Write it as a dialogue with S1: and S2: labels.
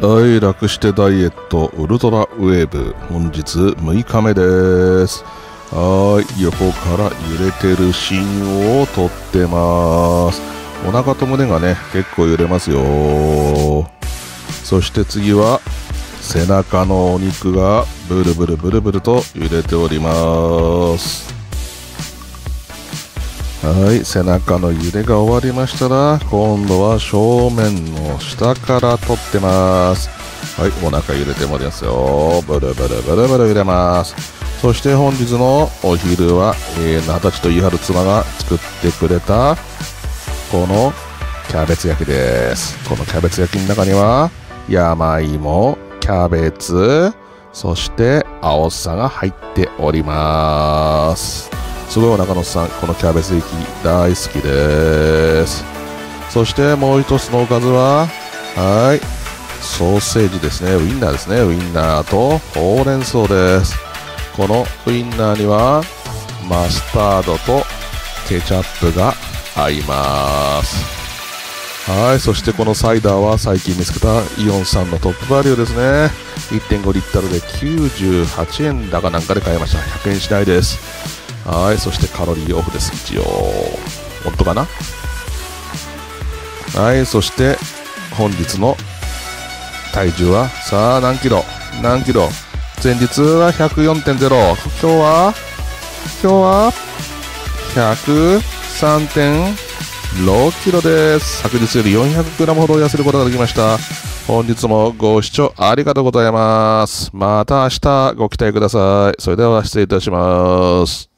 S1: はい、楽してダイエットウルトラウェーブ本日6日目です。はい横から揺れてるシーンを撮ってます。お腹と胸がね結構揺れますよ。そして次は背中のお肉がブルブルブルブルと揺れております。はい背中の揺れが終わりましたら今度は正面の下から撮ってます。はいお腹揺れてもりますよ。ブルブルブルブル揺れます。そして本日のお昼は、えー、なたちと言い張る妻が作ってくれたこのキャベツ焼きです。このキャベツ焼きの中には山芋キャベツそして青さが入っております。すごい中野さん、このキャベツ焼き大好きです。そしてもう一つのおかずは、はい、ソーセージですね、ウインナーですね、ウインナーとほうれん草です。このウインナーには、マスタードとケチャップが合います。はい、そしてこのサイダーは最近見つけたイオンさんのトップバリューですね。1.5リットルで98円だかなんかで買いました。100円しないです。はい、そしてカロリーオフです、一応。本当かな？はい、そして本日の体重は、さあ何キロ？何キロ？前日は104.0。今日は？今日は？103.6キロです。昨日より 400g ほど痩せることができました。本日もご視聴ありがとうございます。また明日ご期待ください。それでは失礼いたします。